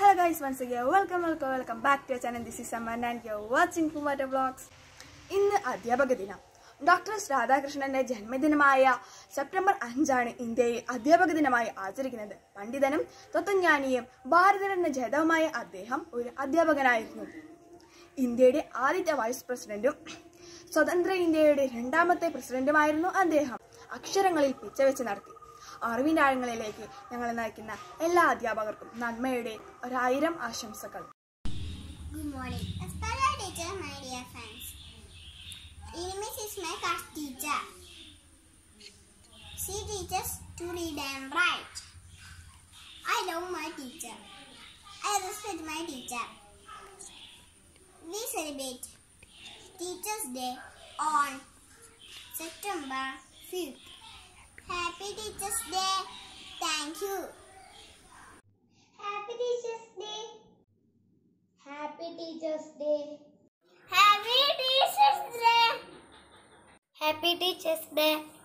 Hello guys, once again, welcome welcome welcome back to channel channel. This is and you watching Kumata Vlogs. ഇന്ന് അധ്യാപക ദിനം doctor S രാധാകൃഷ്ണന്റെ ജന്മദിനമായ September അഞ്ചാണ് ഇന്ത്യയിൽ അധ്യാപക ദിനമായി ആചരിക്കുന്നത്. പണ്ഡിതനും തത്വജ്ഞാനിയും ഭാരതരത്ന ജേതാവുമായ അദ്ദേഹം ഒരു അധ്യാപകനായിരുന്നു. ഇന്ത്യയുടെ ആദ്യത്തെ വൈസ് പ്രസിഡന്റും സ്വതന്ത്ര ഇന്ത്യയുടെ രണ്ടാമത്തെ പ്രസിഡന്റുമായിരുന്നു അദ്ദേഹം. അക്ഷരങ്ങളിൽ പിച്ചവെച്ച് നടത്തി. അറിവിനായങ്ങളിലേക്ക് ഞങ്ങളെ നയിക്കുന്ന എല്ലാ അധ്യാപകർക്കും നന്മയുടെ ഒരായിരം ആശംസകൾ. We celebrate Teachers' Day on September 5th. Happy Teachers' Day. Thank you. Happy Teachers' Day. Happy Teachers Day. Happy Teachers Day. Happy Teachers Day.